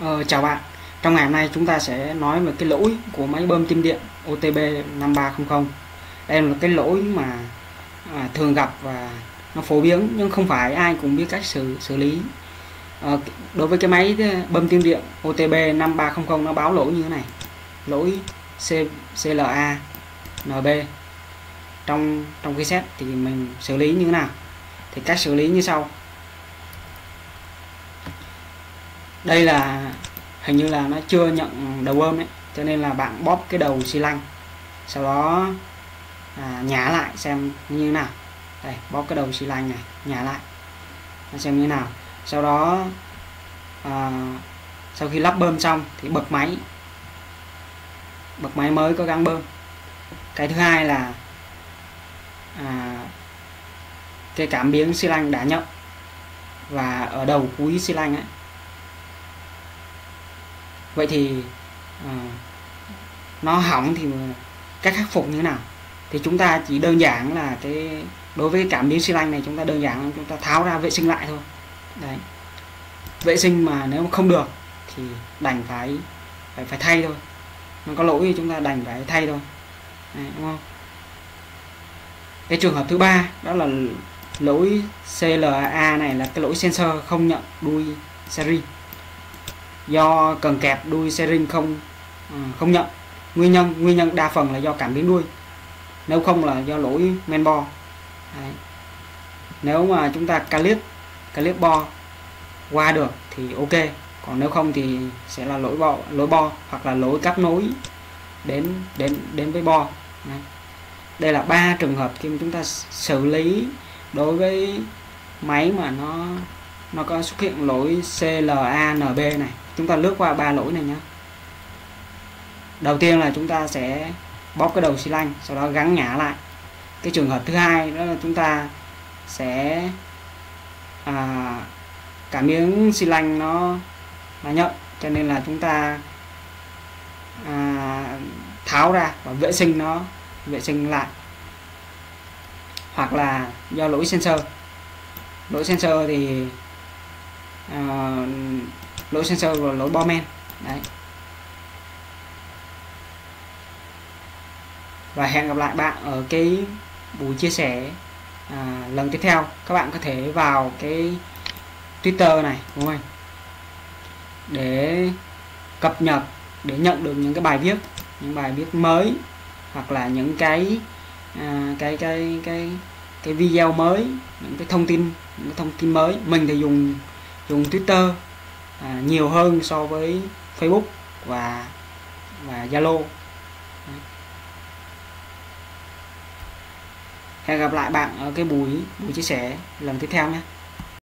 Ờ, chào bạn. Trong ngày hôm nay chúng ta sẽ nói về cái lỗi của máy bơm tim điện OTB 5300 đây là cái lỗi mà à, thường gặp và nó phổ biến nhưng không phải ai cũng biết cách xử xử lý. À, đối với cái máy ờ, bơm tim điện OTB 5300 nó báo lỗi như thế này. Lỗi C, CLA NB trong trong cái set thì mình xử lý như thế nào? Thì cách xử lý như sau. Đây là hình như là nó chưa nhận đầu bơm đấy cho nên là bạn bóp cái đầu xi lanh. Sau đó à, nhả lại xem như thế nào. Đây bóp cái đầu xi lanh này nhả lại. Xem như thế nào. Sau đó à, sau khi lắp bơm xong thì bật máy. Bật máy mới có gắn bơm. Cái thứ hai là à, cái cảm biến xi lanh đã nhận. Và ở đầu cuối xi lanh ấy vậy thì à, nó hỏng thì cách khắc phục như thế nào? Thì chúng ta chỉ đơn giản là cái đối với cái cảm biến xi lanh này chúng ta đơn giản là chúng ta tháo ra vệ sinh lại thôi. Đấy. Vệ sinh mà nếu mà không được thì đành phải phải phải thay thôi. Nó có lỗi thì chúng ta đành phải thay thôi. Đấy, đúng không? Cái trường hợp thứ ba đó là lỗi CLA này là cái lỗi sensor không nhận đuôi seri do cần kẹp đuôi steering không ừ, không nhận. Nguyên nhân nguyên nhân đa phần là do cảm biến đuôi. Nếu không là do lỗi men bo. Đấy. nếu mà chúng ta calip calip bo qua được thì ok. Còn nếu không thì sẽ là lỗi bo lỗi bo hoặc là lỗi cáp nối đến đến đến với bo. Đấy. đây là ba trường hợp khi chúng ta xử lý đối với máy mà nó nó có xuất hiện lỗi CLANB này. Chúng ta lướt qua ba lỗi này nhé đầu tiên là chúng ta sẽ bóp cái đầu xi lanh sau đó gắn nhả lại. Cái trường hợp thứ hai đó là chúng ta sẽ à, cả miếng xi lanh nó nó nhợt cho nên là chúng ta à, tháo ra và vệ sinh nó vệ sinh lại. Hoặc là do lỗi sensor. Lỗi sensor thì Ờ, uh, lỗi sensor và lỗi bo men. Đấy. Và hẹn gặp lại bạn ở cái buổi chia sẻ à, lần tiếp theo. Các bạn có thể vào cái Twitter này đúng không? Để cập nhật để nhận được những cái bài viết những bài viết mới hoặc là những cái à, cái cái cái cái video mới những cái thông tin những cái thông tin mới. Mình thì dùng dùng Twitter à, nhiều hơn so với Facebook và và Zalo. Hẹn gặp lại bạn ở cái buổi buổi chia sẻ lần tiếp theo nhé.